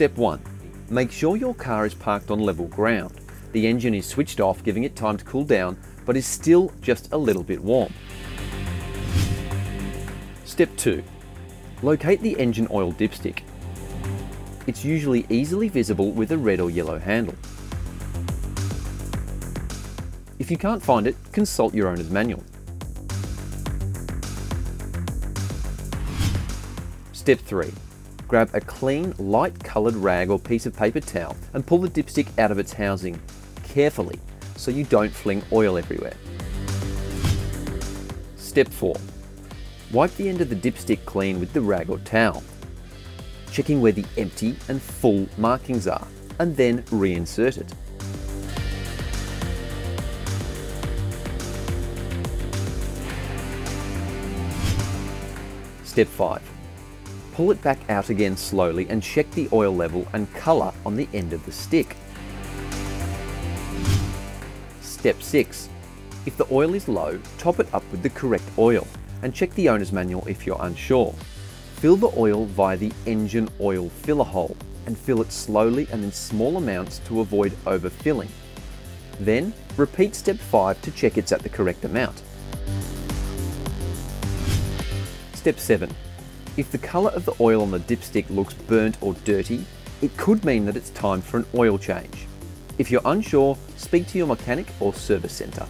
Step 1. Make sure your car is parked on level ground. The engine is switched off, giving it time to cool down, but is still just a little bit warm. Step 2. Locate the engine oil dipstick. It's usually easily visible with a red or yellow handle. If you can't find it, consult your owner's manual. Step 3. Grab a clean, light coloured rag or piece of paper towel and pull the dipstick out of its housing carefully so you don't fling oil everywhere. Step 4. Wipe the end of the dipstick clean with the rag or towel, checking where the empty and full markings are, and then reinsert it. Step 5. Pull it back out again slowly and check the oil level and colour on the end of the stick. Step 6. If the oil is low, top it up with the correct oil and check the owner's manual if you're unsure. Fill the oil via the engine oil filler hole and fill it slowly and in small amounts to avoid overfilling. Then repeat step 5 to check it's at the correct amount. Step 7. If the colour of the oil on the dipstick looks burnt or dirty, it could mean that it's time for an oil change. If you're unsure, speak to your mechanic or service centre.